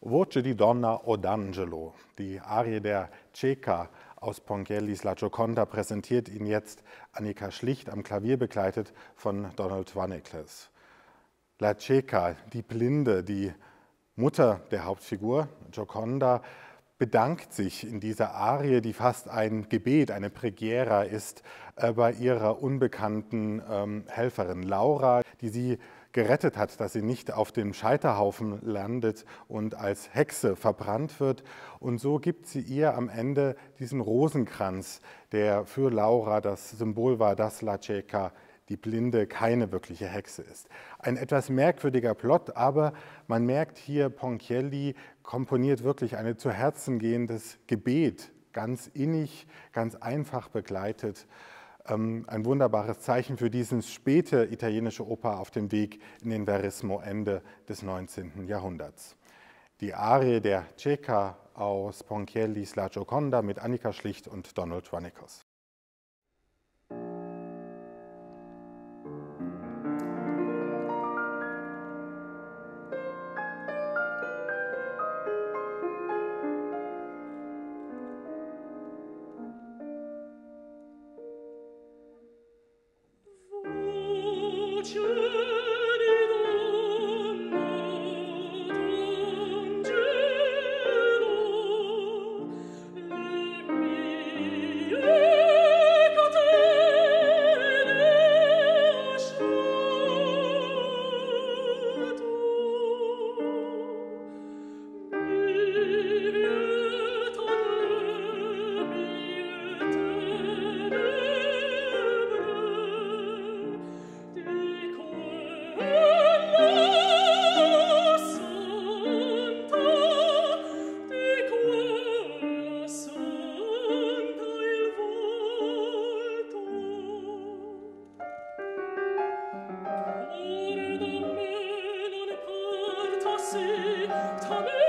Voce di Donna od Angelo, die Arie der Ceca aus Ponchiellis La Gioconda, präsentiert Ihnen jetzt Annika Schlicht am Klavier begleitet von Donald Wanekles. La Ceca, die Blinde, die Mutter der Hauptfigur, Gioconda, bedankt sich in dieser Arie, die fast ein Gebet, eine Preghiera ist, äh, bei ihrer unbekannten ähm, Helferin Laura, die sie gerettet hat, dass sie nicht auf dem Scheiterhaufen landet und als Hexe verbrannt wird. Und so gibt sie ihr am Ende diesen Rosenkranz, der für Laura das Symbol war, dass La Ceca die Blinde keine wirkliche Hexe ist. Ein etwas merkwürdiger Plot, aber man merkt hier, Ponchielli komponiert wirklich ein zu Herzen gehendes Gebet, ganz innig, ganz einfach begleitet. Ähm, ein wunderbares Zeichen für diesen späte italienische Oper auf dem Weg in den Verismo Ende des 19. Jahrhunderts. Die Arie der Ceca aus Ponchiellis La Gioconda mit Annika Schlicht und Donald Wanikos. komme